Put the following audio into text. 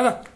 Hadi.